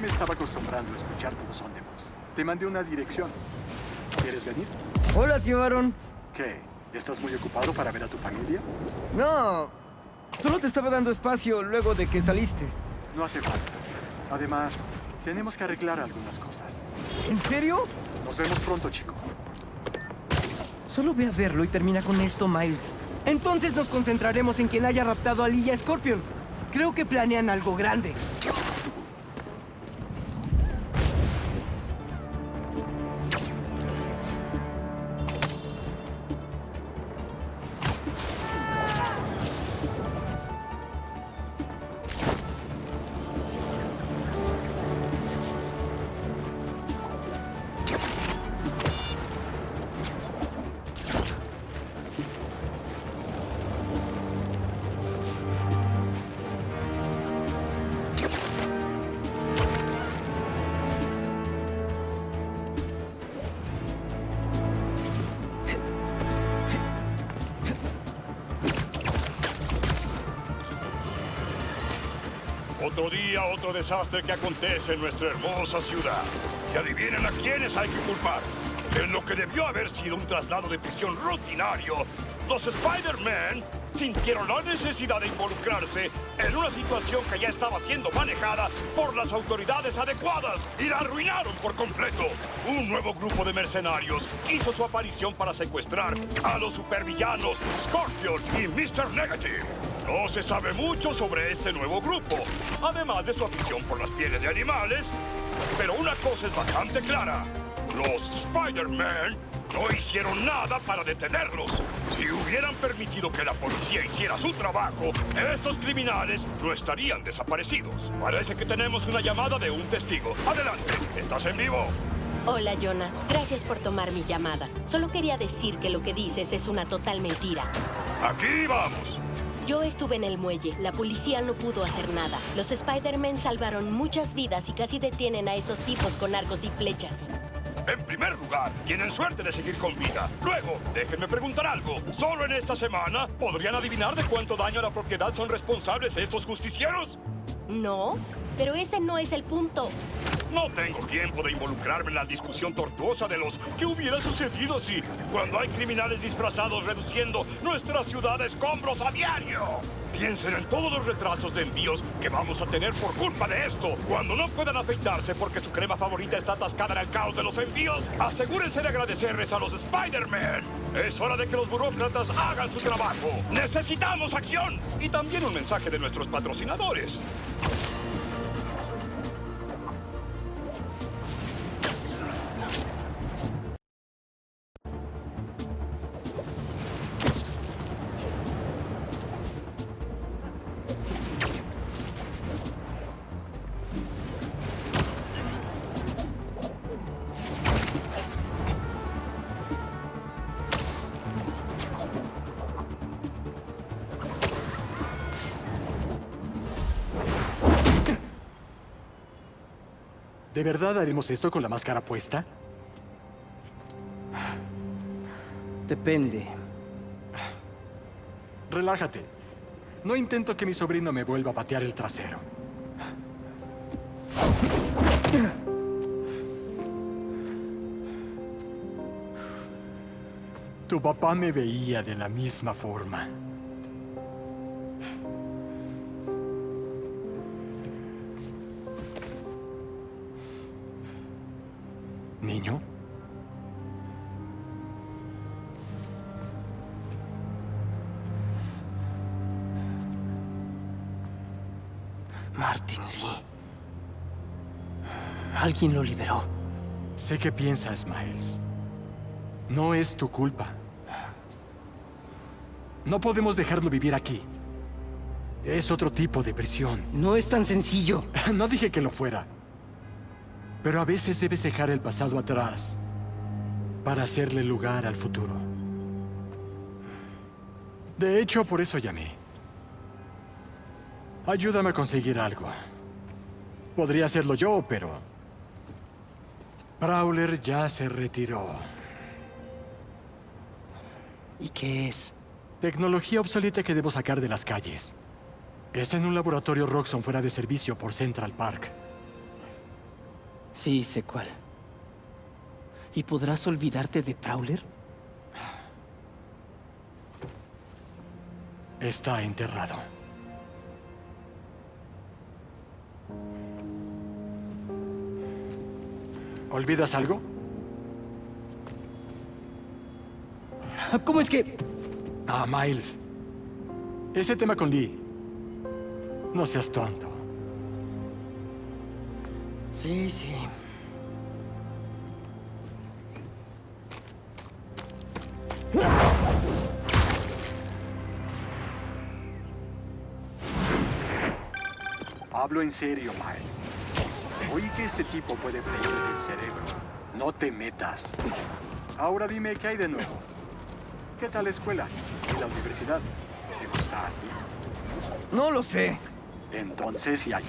Ya me estaba acostumbrando a escuchar tu son de voz. Te mandé una dirección. ¿Quieres venir? Hola, tío Aaron. ¿Qué? ¿Estás muy ocupado para ver a tu familia? No, solo te estaba dando espacio luego de que saliste. No hace falta. Además, tenemos que arreglar algunas cosas. ¿En serio? Nos vemos pronto, chico. Solo ve a verlo y termina con esto, Miles. Entonces nos concentraremos en quien haya raptado a Lee y a Scorpion. Creo que planean algo grande. Otro día, otro desastre que acontece en nuestra hermosa ciudad. Y adivinen a quiénes hay que culpar. En lo que debió haber sido un traslado de prisión rutinario, los Spider-Man sintieron la necesidad de involucrarse en una situación que ya estaba siendo manejada por las autoridades adecuadas y la arruinaron por completo. Un nuevo grupo de mercenarios hizo su aparición para secuestrar a los supervillanos Scorpion y Mr. Negative. No se sabe mucho sobre este nuevo grupo, además de su afición por las pieles de animales, pero una cosa es bastante clara. Los Spider-Man no hicieron nada para detenerlos. Si hubieran permitido que la policía hiciera su trabajo, estos criminales no estarían desaparecidos. Parece que tenemos una llamada de un testigo. Adelante, estás en vivo. Hola, Jonah. Gracias por tomar mi llamada. Solo quería decir que lo que dices es una total mentira. Aquí vamos. Yo estuve en el muelle. La policía no pudo hacer nada. Los Spider-Man salvaron muchas vidas y casi detienen a esos tipos con arcos y flechas. En primer lugar, tienen suerte de seguir con vida. Luego, déjenme preguntar algo. Solo en esta semana, ¿podrían adivinar de cuánto daño a la propiedad son responsables estos justicieros? No, pero ese no es el punto. No tengo tiempo de involucrarme en la discusión tortuosa de los que hubiera sucedido si, cuando hay criminales disfrazados reduciendo nuestra ciudad a escombros a diario. Piensen en todos los retrasos de envíos que vamos a tener por culpa de esto. Cuando no puedan afeitarse porque su crema favorita está atascada en el caos de los envíos, asegúrense de agradecerles a los Spider-Man. Es hora de que los burócratas hagan su trabajo. ¡Necesitamos acción! Y también un mensaje de nuestros patrocinadores. ¿De verdad haremos esto con la máscara puesta? Depende. Relájate. No intento que mi sobrino me vuelva a patear el trasero. Tu papá me veía de la misma forma. Alguien lo liberó. Sé qué piensas, Miles. No es tu culpa. No podemos dejarlo vivir aquí. Es otro tipo de prisión. No es tan sencillo. No dije que lo fuera. Pero a veces debes dejar el pasado atrás para hacerle lugar al futuro. De hecho, por eso llamé. Ayúdame a conseguir algo. Podría hacerlo yo, pero... Prowler ya se retiró. ¿Y qué es? Tecnología obsoleta que debo sacar de las calles. Está en un laboratorio Roxxon fuera de servicio por Central Park. Sí, sé cuál. ¿Y podrás olvidarte de Prowler? Está enterrado. ¿Olvidas algo? ¿Cómo es que...? Ah, Miles. Ese tema con Lee. No seas tonto. Sí, sí. Hablo en serio, Miles. Oí que este tipo puede freír el cerebro. No te metas. Ahora dime qué hay de nuevo. ¿Qué tal la escuela? ¿Y la universidad? ¿Te gusta a ti? No lo sé. Entonces, ¿y hay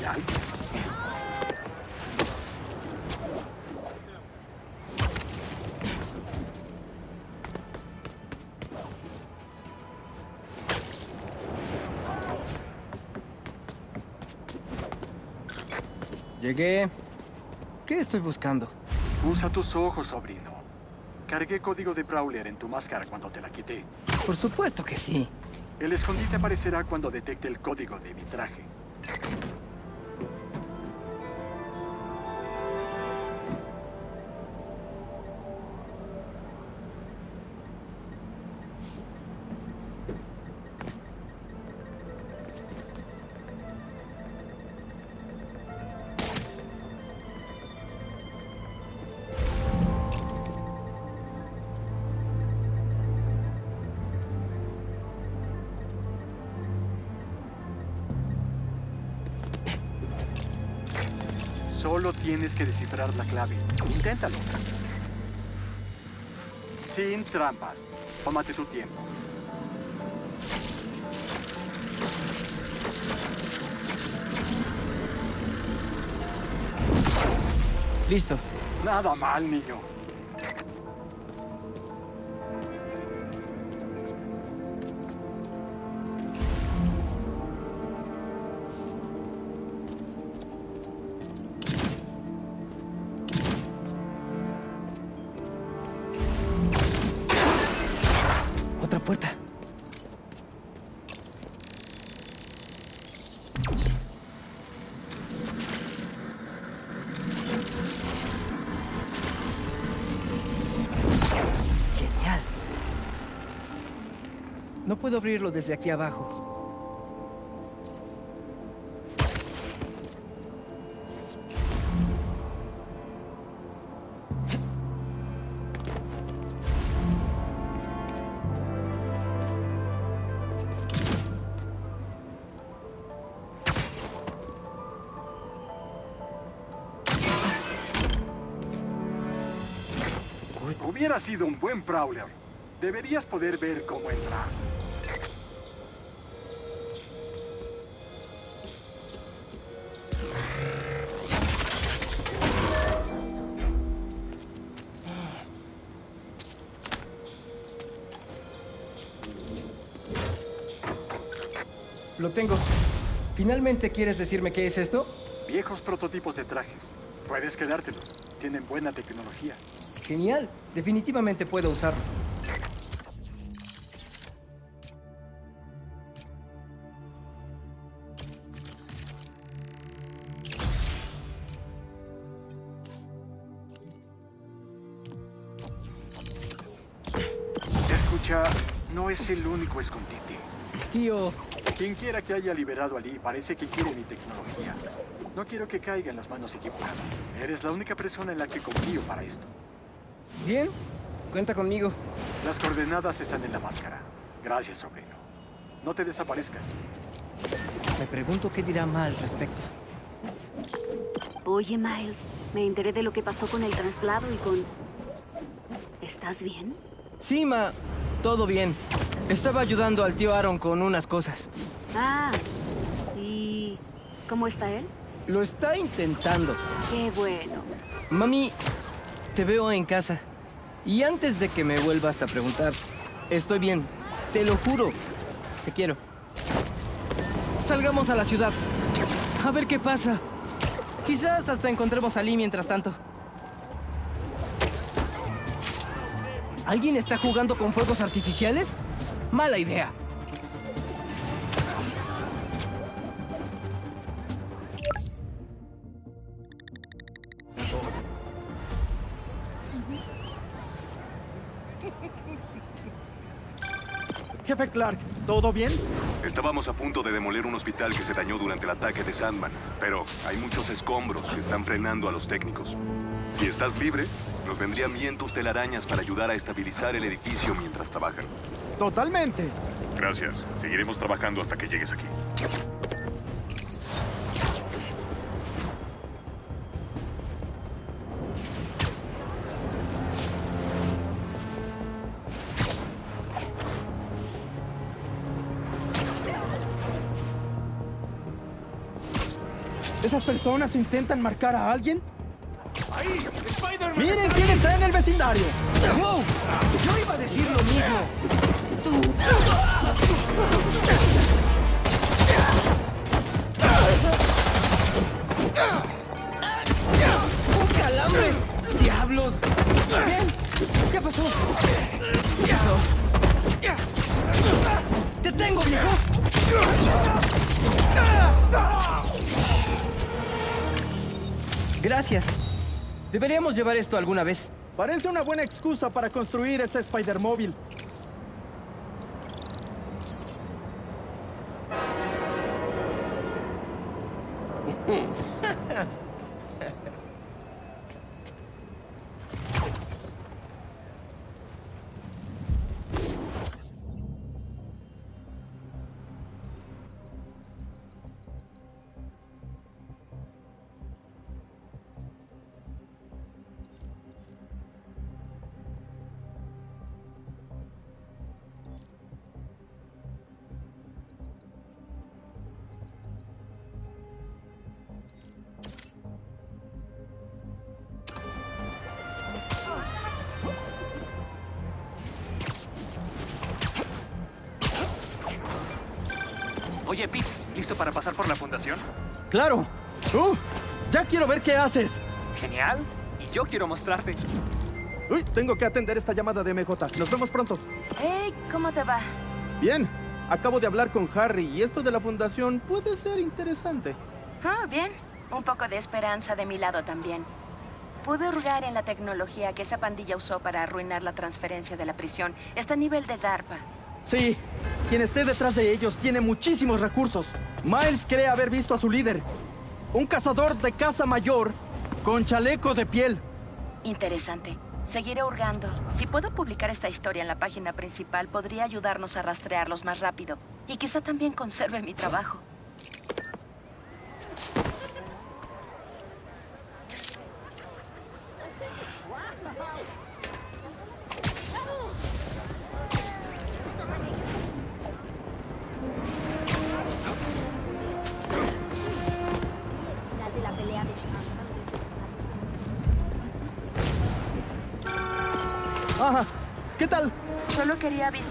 Llegué. ¿Qué estoy buscando? Usa tus ojos, sobrino. Cargué código de Brawler en tu máscara cuando te la quité. Por supuesto que sí. El escondite aparecerá cuando detecte el código de mi traje. Descifrar la clave. Inténtalo. Sin trampas. Tómate tu tiempo. Listo. Nada mal, niño. Puedo abrirlo desde aquí abajo. Hubiera sido un buen Prowler. Deberías poder ver cómo entrar. Lo tengo. ¿Finalmente quieres decirme qué es esto? Viejos prototipos de trajes. Puedes quedártelos. Tienen buena tecnología. Genial. Definitivamente puedo usarlo. Escucha, no es el único escondite. Tío, Quien quiera que haya liberado a Lee parece que quiere mi tecnología. No quiero que caiga en las manos equivocadas. Eres la única persona en la que confío para esto. ¿bien? Cuenta conmigo. Las coordenadas están en la máscara. Gracias, sobrino. No te desaparezcas. Me pregunto qué dirá Ma al respecto. Oye, Miles, me enteré de lo que pasó con el traslado y con... ¿Estás bien? Sí, Ma. Todo bien. Estaba ayudando al tío Aaron con unas cosas. Ah, ¿y cómo está él? Lo está intentando. Qué bueno. Mami, te veo en casa. Y antes de que me vuelvas a preguntar, estoy bien. Te lo juro. Te quiero. Salgamos a la ciudad. A ver qué pasa. Quizás hasta encontremos a Lee mientras tanto. ¿Alguien está jugando con fuegos artificiales? Mala idea. Jefe Clark, ¿todo bien? Estábamos a punto de demoler un hospital que se dañó durante el ataque de Sandman, pero hay muchos escombros que están frenando a los técnicos. Si estás libre, nos vendrían bien tus telarañas para ayudar a estabilizar el edificio mientras trabajan. Totalmente. Gracias. Seguiremos trabajando hasta que llegues aquí. ¿Esas personas intentan marcar a alguien? ¡Miren quién está en el vecindario! ¡Wow! Yo iba a decir lo mismo. Deberíamos llevar esto alguna vez. Parece una buena excusa para construir ese Spider-Móvil. Oye, Pete, ¿listo para pasar por la fundación? ¡Claro! ¡Uh! ¡Ya quiero ver qué haces! Genial. Y yo quiero mostrarte. Uy, tengo que atender esta llamada de MJ. Nos vemos pronto. Hey, ¿cómo te va? Bien. Acabo de hablar con Harry y esto de la fundación puede ser interesante. Ah, bien. Un poco de esperanza de mi lado también. Pude hurgar en la tecnología que esa pandilla usó para arruinar la transferencia de la prisión. Está a nivel de DARPA. Sí, quien esté detrás de ellos tiene muchísimos recursos. Miles cree haber visto a su líder. Un cazador de caza mayor con chaleco de piel. Interesante. Seguiré hurgando. Si puedo publicar esta historia en la página principal, podría ayudarnos a rastrearlos más rápido. Y quizá también conserve mi trabajo.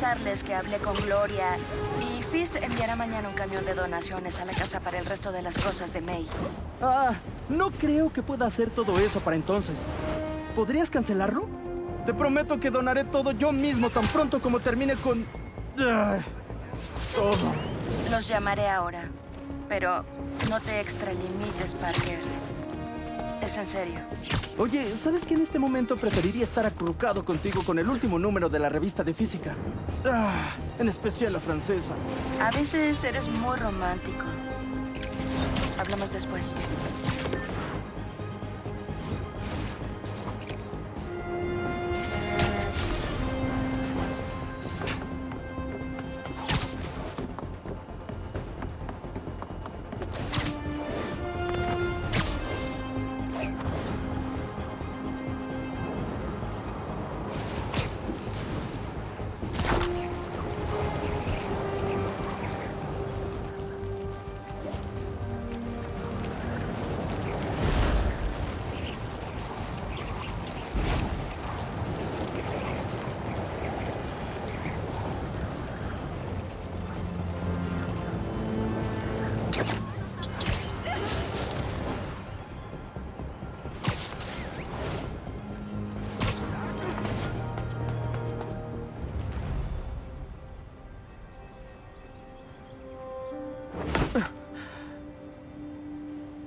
Avisarles que hablé con Gloria y Fist enviará mañana un camión de donaciones a la casa para el resto de las cosas de May. Ah, no creo que pueda hacer todo eso para entonces. ¿Podrías cancelarlo? Te prometo que donaré todo yo mismo tan pronto como termine con... Ah, todo. Los llamaré ahora. Pero no te extralimites, Parker. Es en serio. Oye, ¿sabes que en este momento preferiría estar acurrucado contigo con el último número de la revista de física? Ah, en especial la francesa. A veces eres muy romántico. Hablamos después.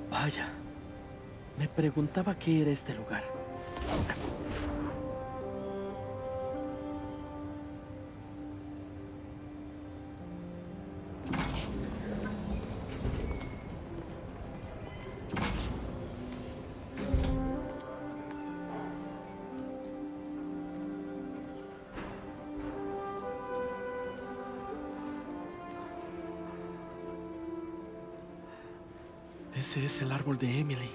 Vaya, me preguntaba qué era este lugar. Es el árbol de Emily.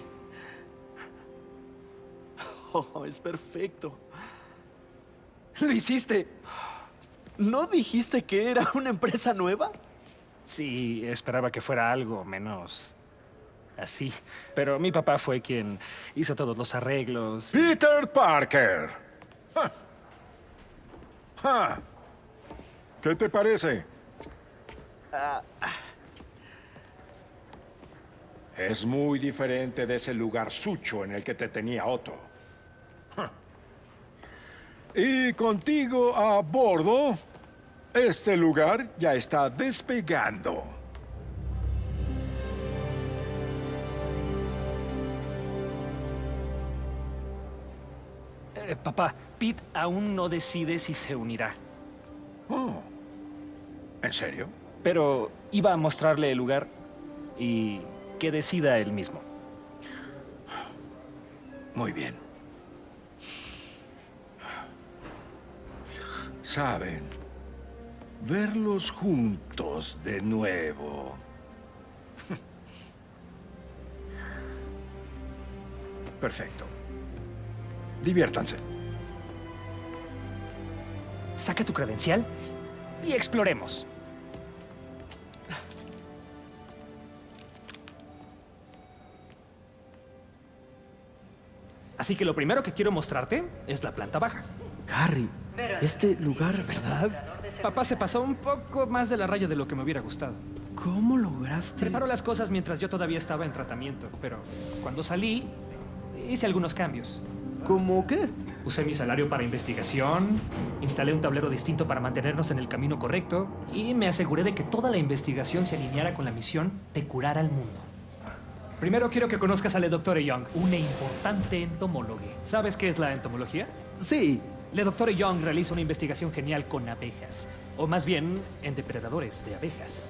Oh, es perfecto. ¡Lo hiciste! ¿No dijiste que era una empresa nueva? Sí, esperaba que fuera algo menos así. Pero mi papá fue quien hizo todos los arreglos. Peter Parker. Ja. Ja. ¿Qué te parece? Es muy diferente de ese lugar sucho en el que te tenía Otto. Y contigo a bordo, este lugar ya está despegando. Eh, papá, Pete aún no decide si se unirá. Oh. ¿En serio? Pero iba a mostrarle el lugar y que decida él mismo. Muy bien. Saben, verlos juntos de nuevo. Perfecto. Diviértanse. Saca tu credencial y exploremos. Así que lo primero que quiero mostrarte es la planta baja. Harry, este lugar... ¿Verdad? Papá se pasó un poco más de la raya de lo que me hubiera gustado. ¿Cómo lograste...? Preparó las cosas mientras yo todavía estaba en tratamiento, pero cuando salí, hice algunos cambios. ¿Cómo qué? Usé mi salario para investigación, instalé un tablero distinto para mantenernos en el camino correcto y me aseguré de que toda la investigación se alineara con la misión de curar al mundo. Primero quiero que conozcas a la doctora Young, una importante entomóloga. ¿Sabes qué es la entomología? Sí. La doctora Young realiza una investigación genial con abejas, o más bien en depredadores de abejas.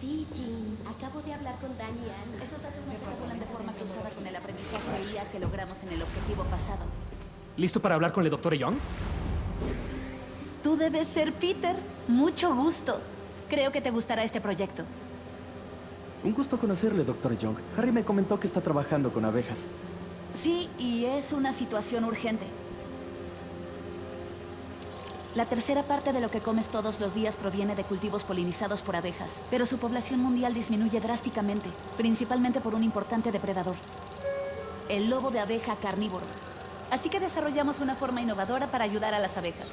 Sí, Jean. Acabo de hablar con Daniel. Esos datos no se calculan de forma cruzada con el aprendizaje de IA que logramos en el objetivo pasado. ¿Listo para hablar con la doctora Young? Tú debes ser Peter. Mucho gusto. Creo que te gustará este proyecto. Un gusto conocerle, Dr. Young. Harry me comentó que está trabajando con abejas. Sí, y es una situación urgente. La tercera parte de lo que comes todos los días proviene de cultivos polinizados por abejas, pero su población mundial disminuye drásticamente, principalmente por un importante depredador, el lobo de abeja carnívoro. Así que desarrollamos una forma innovadora para ayudar a las abejas.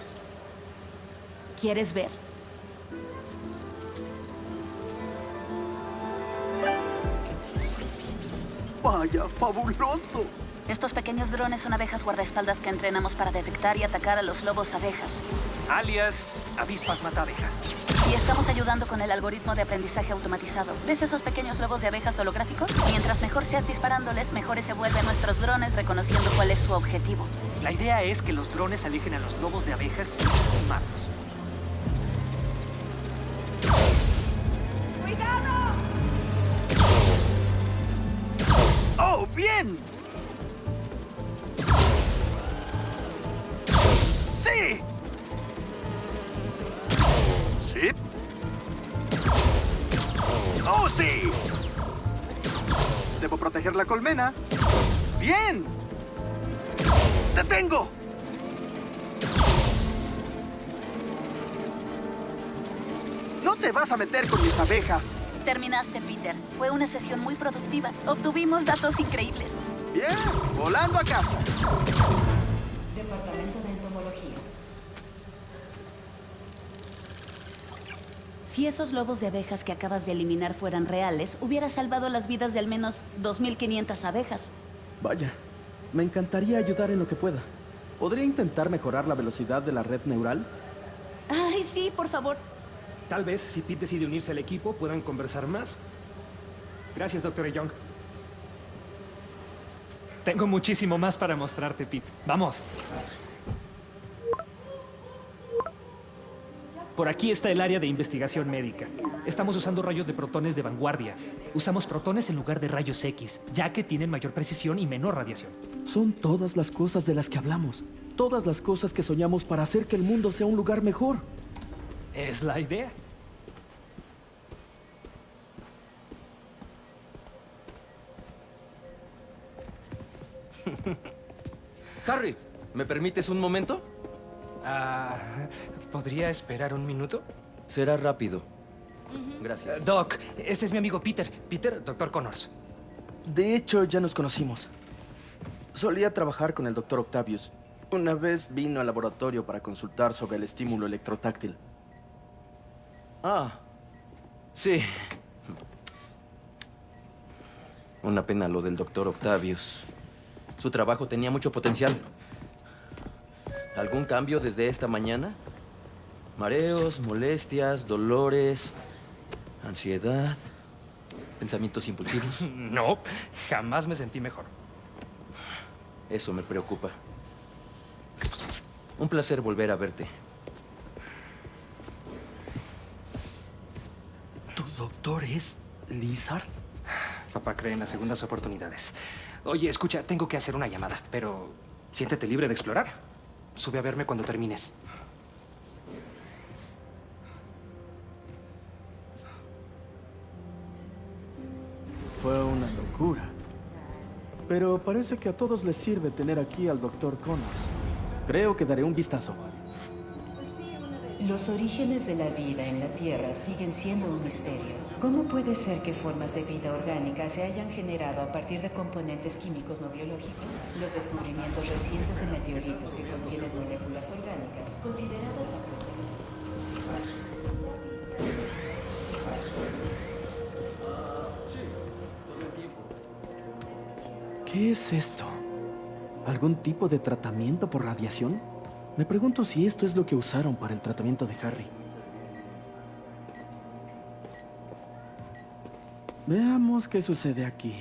¿Quieres ver? ¡Vaya, fabuloso! Estos pequeños drones son abejas guardaespaldas que entrenamos para detectar y atacar a los lobos abejas. Alias avispas matabejas. Y estamos ayudando con el algoritmo de aprendizaje automatizado. ¿Ves esos pequeños lobos de abejas holográficos? Mientras mejor seas disparándoles, mejores se vuelven nuestros drones reconociendo cuál es su objetivo. La idea es que los drones alejen a los lobos de abejas y malos. ¡Bien! ¡Te tengo! No te vas a meter con mis abejas. Terminaste, Peter. Fue una sesión muy productiva. Obtuvimos datos increíbles. Bien, volando a casa. Departamento de Entomología. Si esos lobos de abejas que acabas de eliminar fueran reales, hubiera salvado las vidas de al menos 2.500 abejas. Vaya, me encantaría ayudar en lo que pueda. ¿Podría intentar mejorar la velocidad de la red neural? Ay, sí, por favor. Tal vez, si Pete decide unirse al equipo, puedan conversar más. Gracias, Dr. Young. Tengo muchísimo más para mostrarte, Pete. Vamos. Por aquí está el área de investigación médica. Estamos usando rayos de protones de vanguardia. Usamos protones en lugar de rayos X, ya que tienen mayor precisión y menor radiación. Son todas las cosas de las que hablamos. Todas las cosas que soñamos para hacer que el mundo sea un lugar mejor. Es la idea. Harry, ¿me permites un momento? Ah, ¿Podría esperar un minuto? Será rápido. Gracias. Doc, este es mi amigo Peter. Peter, Doctor Connors. De hecho, ya nos conocimos. Solía trabajar con el doctor Octavius. Una vez vino al laboratorio para consultar sobre el estímulo electrotáctil. Ah, sí. Una pena lo del doctor Octavius. Su trabajo tenía mucho potencial. ¿Algún cambio desde esta mañana? Mareos, molestias, dolores, ansiedad, pensamientos impulsivos. No, jamás me sentí mejor. Eso me preocupa. Un placer volver a verte. ¿Tu doctor es Lizard? Papá cree en las segundas oportunidades. Oye, escucha, tengo que hacer una llamada, pero siéntete libre de explorar. Sube a verme cuando termines. Pero parece que a todos les sirve tener aquí al Dr. Connors. Creo que daré un vistazo. Los orígenes de la vida en la Tierra siguen siendo un misterio. ¿Cómo puede ser que formas de vida orgánica se hayan generado a partir de componentes químicos no biológicos? Los descubrimientos recientes de meteoritos que contienen moléculas orgánicas, consideradas la ¿Qué es esto? ¿Algún tipo de tratamiento por radiación? Me pregunto si esto es lo que usaron para el tratamiento de Harry. Veamos qué sucede aquí.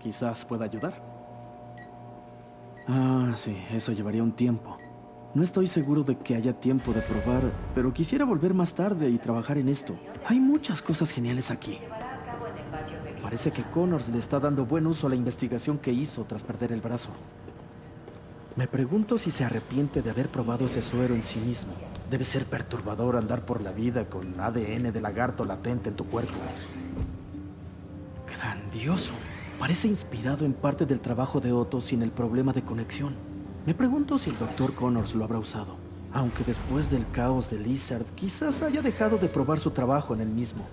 Quizás pueda ayudar. Ah, sí, eso llevaría un tiempo. No estoy seguro de que haya tiempo de probar, pero quisiera volver más tarde y trabajar en esto. Hay muchas cosas geniales aquí. Parece que Connors le está dando buen uso a la investigación que hizo tras perder el brazo. Me pregunto si se arrepiente de haber probado ese suero en sí mismo. Debe ser perturbador andar por la vida con ADN de lagarto latente en tu cuerpo. Grandioso. Parece inspirado en parte del trabajo de Otto sin el problema de conexión. Me pregunto si el Dr. Connors lo habrá usado. Aunque después del caos de Lizard, quizás haya dejado de probar su trabajo en el mismo.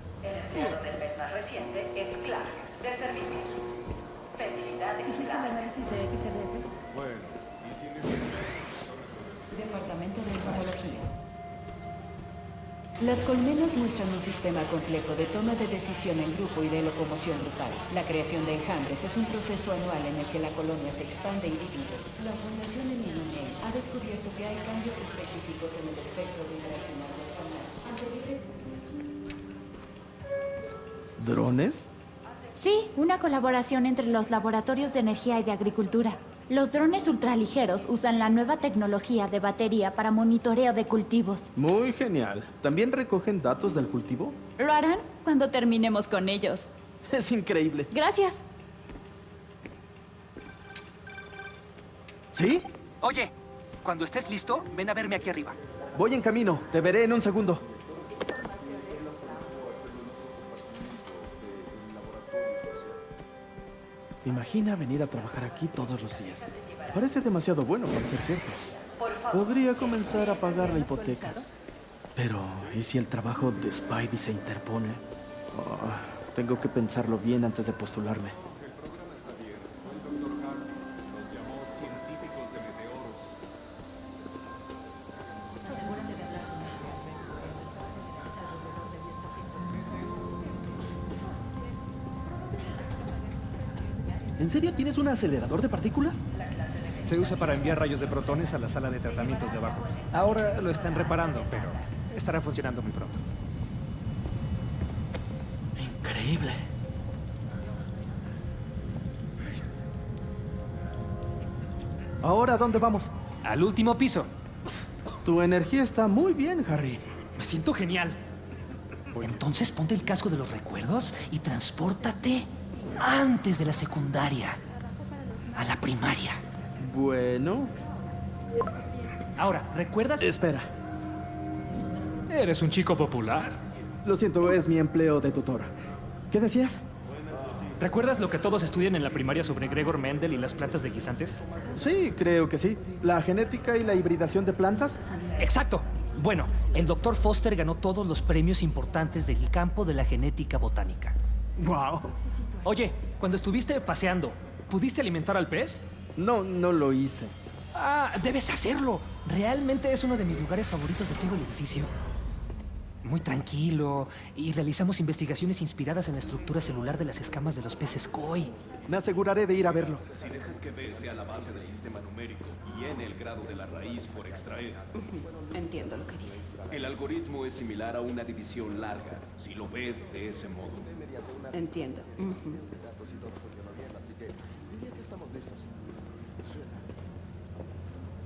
Las colmenas muestran un sistema complejo de toma de decisión en grupo y de locomoción grupal. La creación de enjambres es un proceso anual en el que la colonia se expande y divide. La Fundación Eminone ha descubierto que hay cambios específicos en el espectro vibracional del canal. ¿Drones? Sí, una colaboración entre los laboratorios de energía y de agricultura. Los drones ultraligeros usan la nueva tecnología de batería para monitoreo de cultivos. Muy genial. ¿También recogen datos del cultivo? Lo harán cuando terminemos con ellos. Es increíble. Gracias. ¿Sí? Oye, cuando estés listo, ven a verme aquí arriba. Voy en camino. Te veré en un segundo. Imagina venir a trabajar aquí todos los días. Parece demasiado bueno para ser cierto. Podría comenzar a pagar la hipoteca. Pero, ¿y si el trabajo de Spidey se interpone? Oh, tengo que pensarlo bien antes de postularme. ¿En serio tienes un acelerador de partículas? Se usa para enviar rayos de protones a la sala de tratamientos de abajo. Ahora lo están reparando, pero estará funcionando muy pronto. Increíble. Ahora, ¿a dónde vamos? Al último piso. Tu energía está muy bien, Harry. Me siento genial. Entonces ponte el casco de los recuerdos y transpórtate antes de la secundaria a la primaria. Bueno. Ahora, ¿recuerdas? Espera. Eres un chico popular. Lo siento, es mi empleo de tutor. ¿Qué decías? ¿Recuerdas lo que todos estudian en la primaria sobre Gregor Mendel y las plantas de guisantes? Sí, creo que sí. ¿La genética y la hibridación de plantas? Exacto. Bueno, el doctor Foster ganó todos los premios importantes del campo de la genética botánica. ¡Wow! Oye, cuando estuviste paseando, ¿pudiste alimentar al pez? No, no lo hice. Ah, debes hacerlo. Realmente es uno de mis lugares favoritos de todo el edificio. Muy tranquilo y realizamos investigaciones inspiradas en la estructura celular de las escamas de los peces koi. Me aseguraré de ir a verlo. Si dejas que B sea la base del sistema numérico y N el grado de la raíz por extraer, Entiendo lo que dices. el algoritmo es similar a una división larga, si lo ves de ese modo. Entiendo.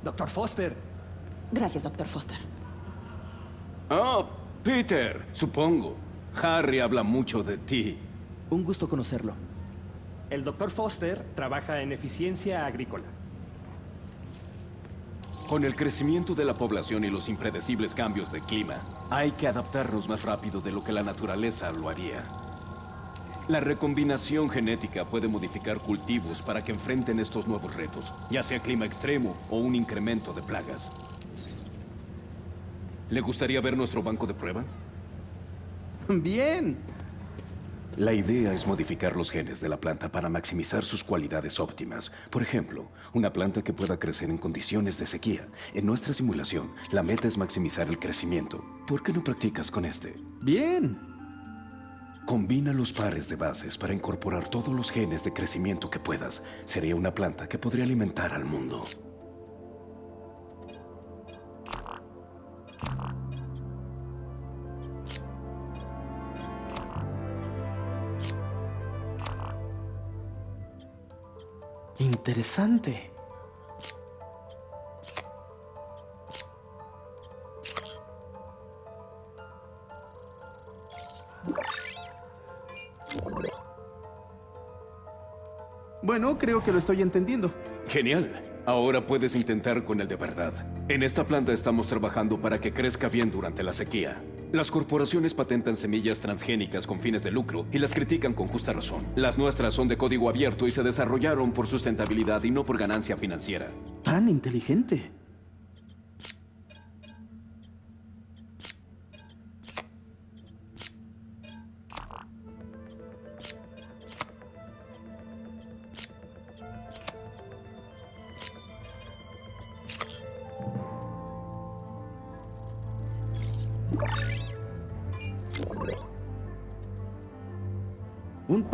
Doctor Foster. Gracias, doctor Foster. Oh, Peter, supongo. Harry habla mucho de ti. Un gusto conocerlo. El doctor Foster trabaja en eficiencia agrícola. Con el crecimiento de la población y los impredecibles cambios de clima, hay que adaptarnos más rápido de lo que la naturaleza lo haría. La recombinación genética puede modificar cultivos para que enfrenten estos nuevos retos, ya sea clima extremo o un incremento de plagas. ¿Le gustaría ver nuestro banco de prueba? Bien. La idea es modificar los genes de la planta para maximizar sus cualidades óptimas. Por ejemplo, una planta que pueda crecer en condiciones de sequía. En nuestra simulación, la meta es maximizar el crecimiento. ¿Por qué no practicas con este? Bien. Combina los pares de bases para incorporar todos los genes de crecimiento que puedas. Sería una planta que podría alimentar al mundo. Interesante. Bueno, creo que lo estoy entendiendo. Genial. Ahora puedes intentar con el de verdad. En esta planta estamos trabajando para que crezca bien durante la sequía. Las corporaciones patentan semillas transgénicas con fines de lucro y las critican con justa razón. Las nuestras son de código abierto y se desarrollaron por sustentabilidad y no por ganancia financiera. Tan inteligente.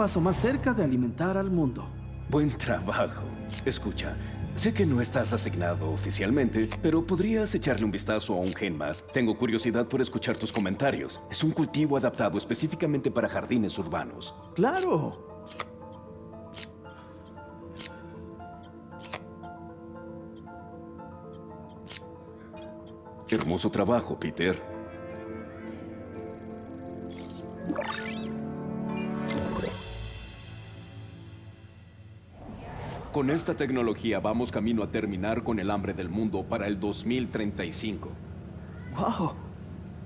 Paso más cerca de alimentar al mundo. Buen trabajo. Escucha, sé que no estás asignado oficialmente, pero podrías echarle un vistazo a un gen más. Tengo curiosidad por escuchar tus comentarios. Es un cultivo adaptado específicamente para jardines urbanos. Claro. Hermoso trabajo, Peter. Con esta tecnología vamos camino a terminar con el hambre del mundo para el 2035. ¡Wow!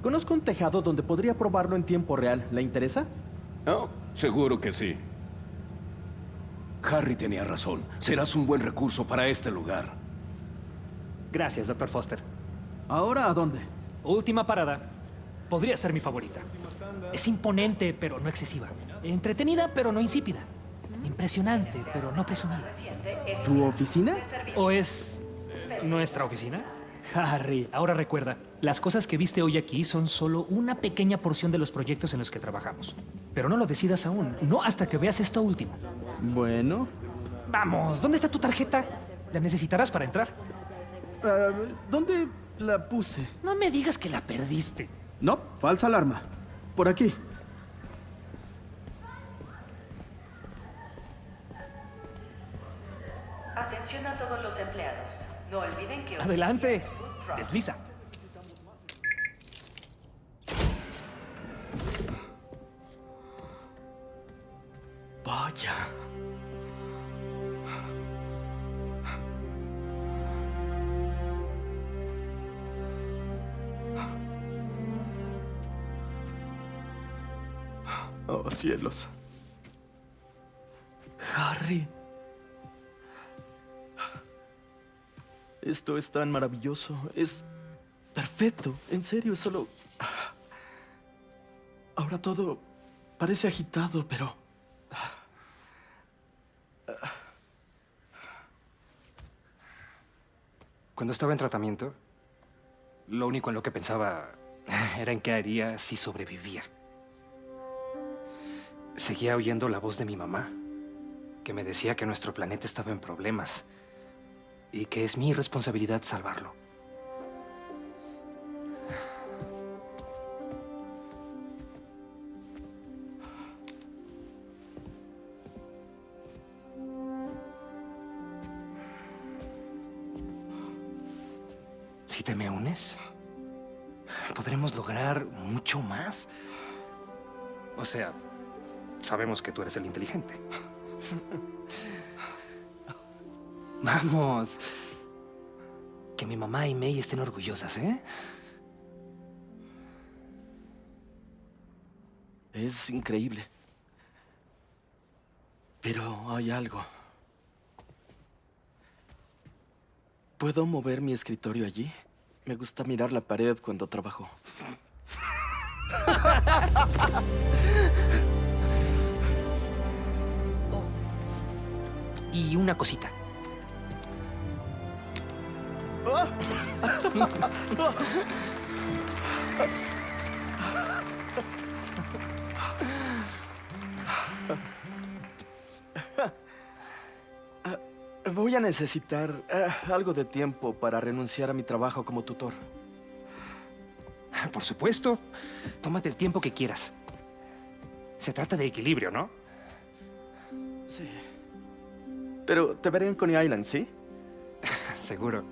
Conozco un tejado donde podría probarlo en tiempo real. ¿Le interesa? Oh, seguro que sí. Harry tenía razón. Serás un buen recurso para este lugar. Gracias, doctor Foster. ¿Ahora a dónde? Última parada. Podría ser mi favorita. Es imponente, pero no excesiva. Entretenida, pero no insípida. Impresionante, pero no presumida. ¿Tu oficina? ¿O es nuestra oficina? Harry. Ahora recuerda, las cosas que viste hoy aquí son solo una pequeña porción de los proyectos en los que trabajamos. Pero no lo decidas aún, no hasta que veas esto último. Bueno. Vamos, ¿dónde está tu tarjeta? La necesitarás para entrar. Ah, ¿Dónde la puse? No me digas que la perdiste. No, falsa alarma. Por aquí. No olviden que... Adelante. Desliza. Vaya. Oh, cielos. Harry. Esto es tan maravilloso. Es perfecto. En serio, solo... Ahora todo parece agitado, pero... Cuando estaba en tratamiento, lo único en lo que pensaba era en qué haría si sobrevivía. Seguía oyendo la voz de mi mamá, que me decía que nuestro planeta estaba en problemas y que es mi responsabilidad salvarlo. Si te me unes, podremos lograr mucho más. O sea, sabemos que tú eres el inteligente. Vamos. Que mi mamá y May estén orgullosas, ¿eh? Es increíble. Pero hay algo. ¿Puedo mover mi escritorio allí? Me gusta mirar la pared cuando trabajo. Y una cosita. Voy a necesitar eh, algo de tiempo para renunciar a mi trabajo como tutor. Por supuesto. Tómate el tiempo que quieras. Se trata de equilibrio, ¿no? Sí. Pero te veré en Coney Island, ¿sí? Seguro.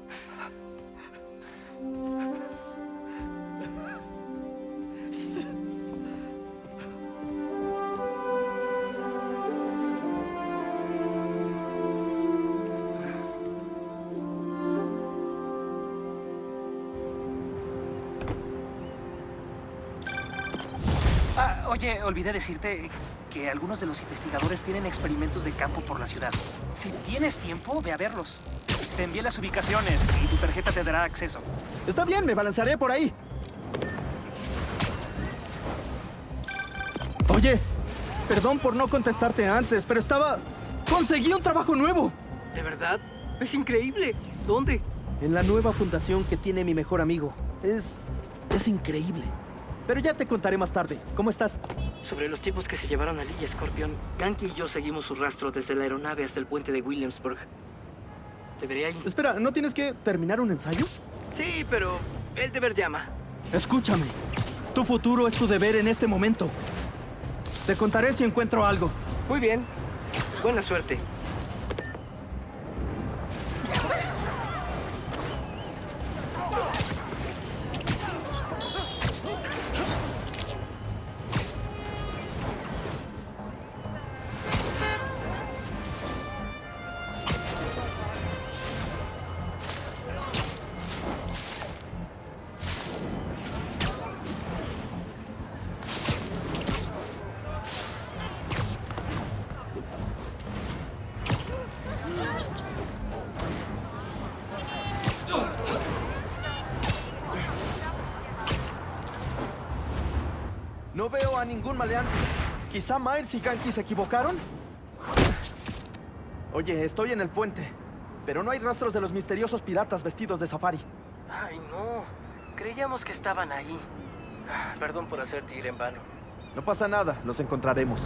Ah, oye, olvidé decirte que algunos de los investigadores tienen experimentos de campo por la ciudad. Si tienes tiempo, ve a verlos. Te envié las ubicaciones y tu tarjeta te dará acceso. Está bien, me balancearé por ahí. Oye, perdón por no contestarte antes, pero estaba... ¡Conseguí un trabajo nuevo! ¿De verdad? Es increíble. ¿Dónde? En la nueva fundación que tiene mi mejor amigo. Es... es increíble. Pero ya te contaré más tarde. ¿Cómo estás? Sobre los tipos que se llevaron a Lee y Scorpion, Ganky y yo seguimos su rastro desde la aeronave hasta el puente de Williamsburg. Espera, ¿no tienes que terminar un ensayo? Sí, pero el deber llama. Escúchame. Tu futuro es tu deber en este momento. Te contaré si encuentro algo. Muy bien. Buena suerte. Quizá Miles y Ganky se equivocaron. Oye, estoy en el puente. Pero no hay rastros de los misteriosos piratas vestidos de safari. Ay, no. Creíamos que estaban ahí. Perdón por hacerte ir en vano. No pasa nada, los encontraremos.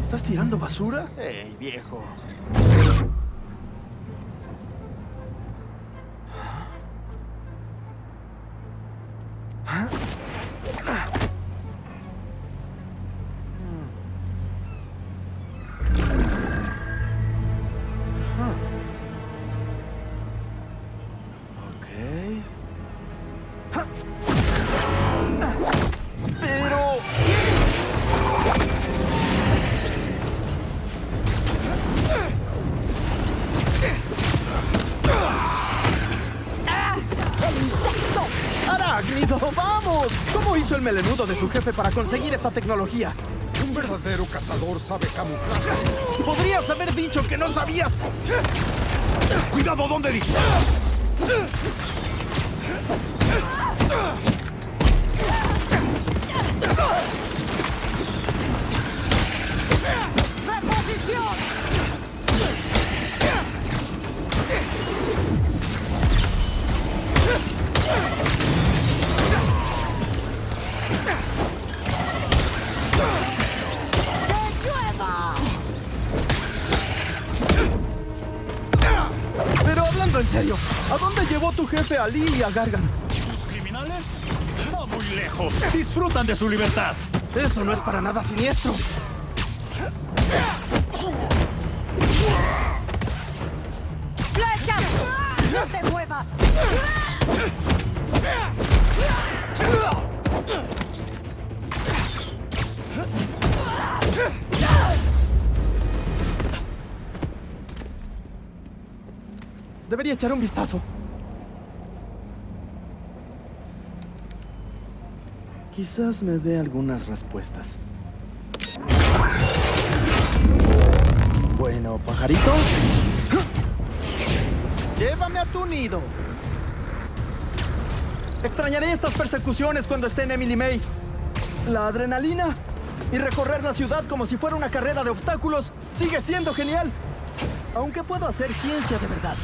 ¿Estás tirando basura? ¡Ey, viejo! Melenudo de su jefe para conseguir esta tecnología? Un verdadero cazador sabe camuflaje. Podrías haber dicho que no sabías. ¡Cuidado donde disparas! Y a Gargan? ¿Criminales? No muy lejos. Disfrutan de su libertad. Eso no es para nada siniestro. ¡Flechas! ¡No te muevas! Debería echar un vistazo. Quizás me dé algunas respuestas. Bueno, pajarito. Llévame a tu nido. Extrañaré estas persecuciones cuando esté en Emily May. La adrenalina y recorrer la ciudad como si fuera una carrera de obstáculos sigue siendo genial. Aunque puedo hacer ciencia de verdad.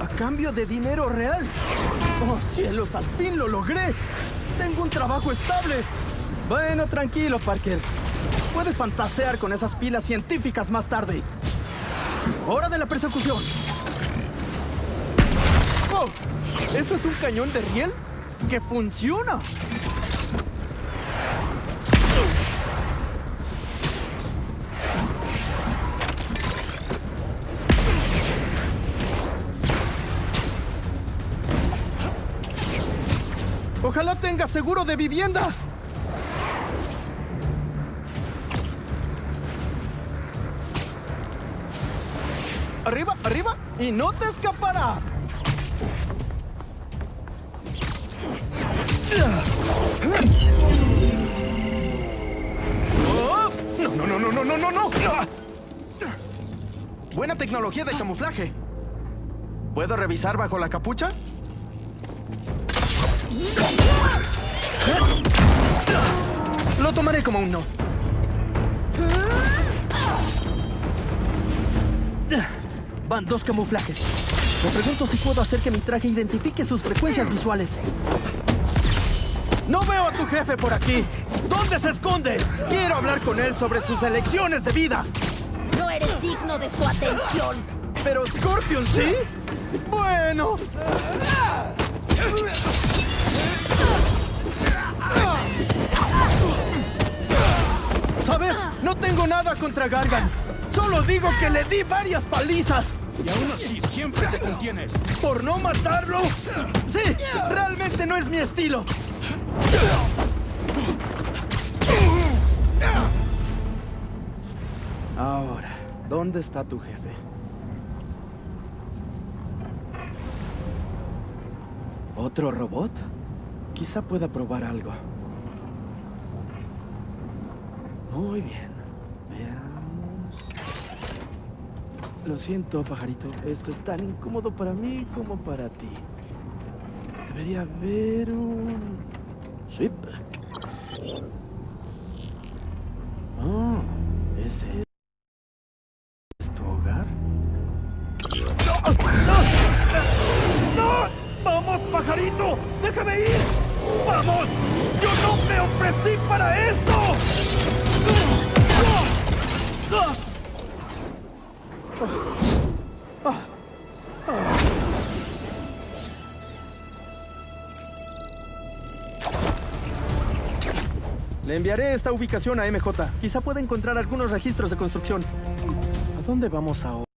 A cambio de dinero real. ¡Oh, cielos! ¡Al fin lo logré! Tengo un trabajo estable. Bueno, tranquilo, Parker. Puedes fantasear con esas pilas científicas más tarde. Hora de la persecución. ¡Oh! ¿Esto es un cañón de riel? ¡Que funciona! Ojalá tenga seguro de vivienda. Arriba, arriba, y no te escaparás. No, no, no, no, no, no, no, no. Buena tecnología de camuflaje. ¿Puedo revisar bajo la capucha? Lo tomaré como un no. Van dos camuflajes. Me pregunto si puedo hacer que mi traje identifique sus frecuencias visuales. No veo a tu jefe por aquí. ¿Dónde se esconde? Quiero hablar con él sobre sus elecciones de vida. No eres digno de su atención. ¿Pero Scorpion sí? Bueno. No tengo nada contra Gargan. Solo digo que le di varias palizas. Y aún así siempre te contienes. ¿Por no matarlo? Sí, realmente no es mi estilo. Ahora, ¿dónde está tu jefe? ¿Otro robot? Quizá pueda probar algo. Muy bien. Lo siento, pajarito. Esto es tan incómodo para mí como para ti. Debería haber un... enviaré esta ubicación a MJ. Quizá pueda encontrar algunos registros de construcción. ¿A dónde vamos ahora?